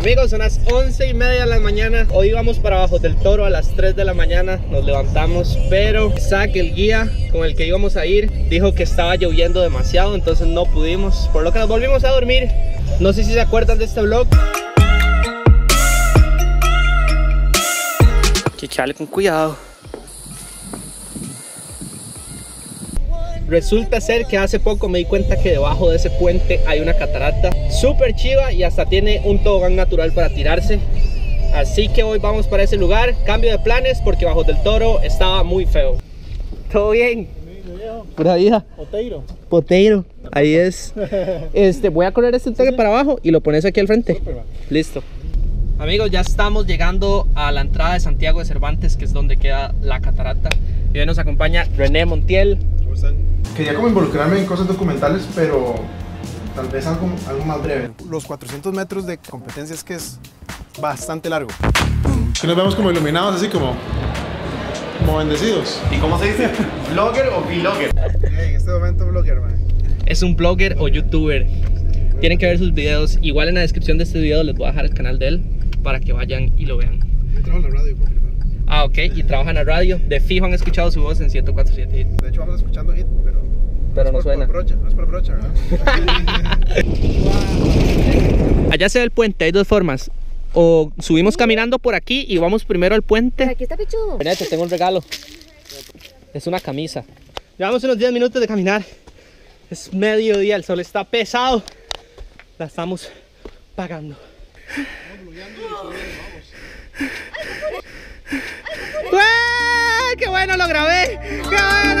Amigos, son las 11 y media de la mañana. Hoy vamos para Bajo del Toro a las 3 de la mañana. Nos levantamos, pero Zach, el guía con el que íbamos a ir, dijo que estaba lloviendo demasiado, entonces no pudimos. Por lo que nos volvimos a dormir. No sé si se acuerdan de este vlog. Que echarle con cuidado. Resulta ser que hace poco me di cuenta que debajo de ese puente hay una catarata súper chiva y hasta tiene un tobogán natural para tirarse. Así que hoy vamos para ese lugar. Cambio de planes porque bajo del toro estaba muy feo. ¿Todo bien? Pura vida. Poteiro. Poteiro. Ahí es. Este, voy a correr este toque para abajo y lo pones aquí al frente. Listo. Amigos, ya estamos llegando a la entrada de Santiago de Cervantes, que es donde queda la catarata. Y hoy nos acompaña René Montiel. ¿Cómo están? Quería como involucrarme en cosas documentales, pero tal vez algo, algo más breve. Los 400 metros de competencia es que es bastante largo. Que nos vemos como iluminados, así como, como bendecidos. ¿Y cómo se dice? ¿Blogger o vlogger? en este momento blogger, man. Es un blogger o youtuber. Tienen que ver sus videos. Igual en la descripción de este video les voy a dejar el canal de él para que vayan y lo vean. Yo trabajo en la radio, por. Ah, ok. Y trabaja en la radio. De fijo han escuchado su voz en 1047 Hit. De hecho, vamos escuchando hit, pero. Pero no es por- suena. Por brocha, no es por brocha, ¿verdad? Allá se ve el puente, hay dos formas. O subimos caminando por aquí y vamos primero al puente. Aquí está pichudo. Tengo un regalo. Es una camisa. Llevamos unos 10 minutos de caminar. Es mediodía, el sol está pesado. La estamos pagando. ¡Ué! ¡Qué bueno lo grabé! ¡Qué bueno!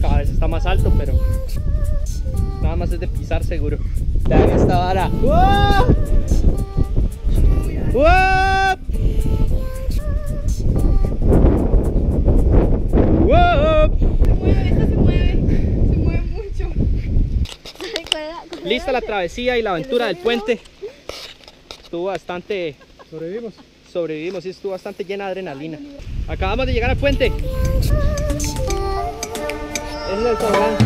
Cada vez está más alto, pero nada más es de pisar seguro. Vean esta vara. ¡Wow! ¡Wow! ¡Wow! Se mueve, esta se mueve. Se mueve mucho. Lista la travesía y la aventura del puente. Estuvo bastante. Sobrevivimos. Sobrevivimos y estuvo bastante llena de adrenalina. Acabamos de llegar al puente. Ese es el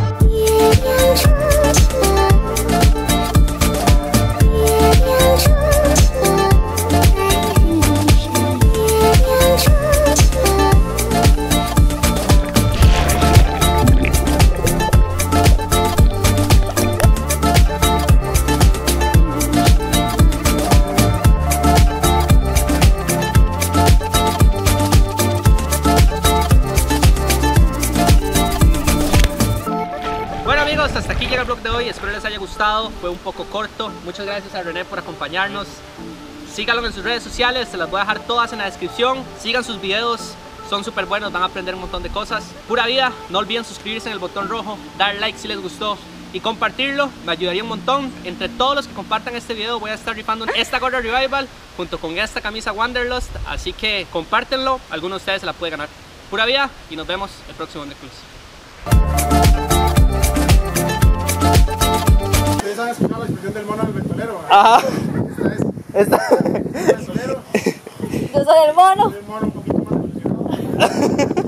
aquí llega el vlog de hoy, espero les haya gustado, fue un poco corto, muchas gracias a René por acompañarnos, síganlo en sus redes sociales, se las voy a dejar todas en la descripción, sigan sus videos, son súper buenos, van a aprender un montón de cosas, pura vida, no olviden suscribirse en el botón rojo, dar like si les gustó y compartirlo, me ayudaría un montón, entre todos los que compartan este video voy a estar rifando esta gorra Revival junto con esta camisa Wanderlust, así que compártenlo, alguno de ustedes se la puede ganar, pura vida y nos vemos el próximo. Han escuchado la expresión del mono al ventolero, ¿verdad? Ajá. Esta es. El ventolero, Yo soy el mono. el mono un poquito más evolucionado.